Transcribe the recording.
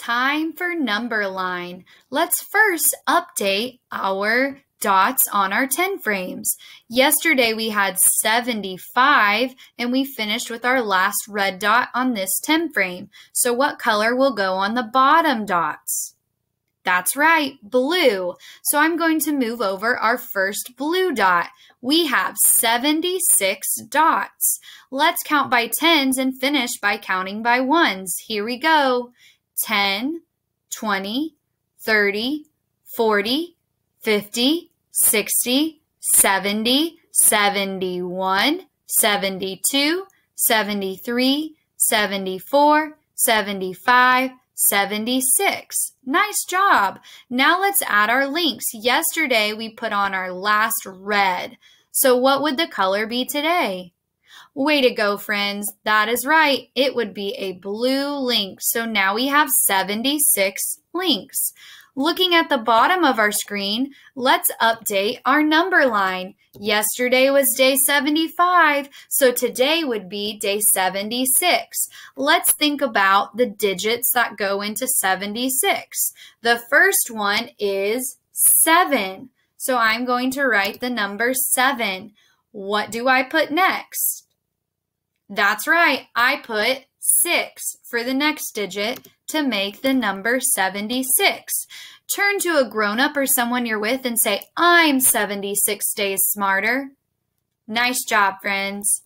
Time for number line. Let's first update our dots on our 10 frames. Yesterday we had 75 and we finished with our last red dot on this 10 frame. So what color will go on the bottom dots? That's right, blue. So I'm going to move over our first blue dot. We have 76 dots. Let's count by tens and finish by counting by ones. Here we go. 10, 20, 30, 40, 50, 60, 70, 71, 72, 73, 74, 75, 76. Nice job. Now let's add our links. Yesterday we put on our last red. So what would the color be today? Way to go, friends. That is right. It would be a blue link. So now we have 76 links. Looking at the bottom of our screen, let's update our number line. Yesterday was day 75, so today would be day 76. Let's think about the digits that go into 76. The first one is 7. So I'm going to write the number 7. What do I put next? That's right, I put 6 for the next digit to make the number 76. Turn to a grown up or someone you're with and say, I'm 76 days smarter. Nice job, friends.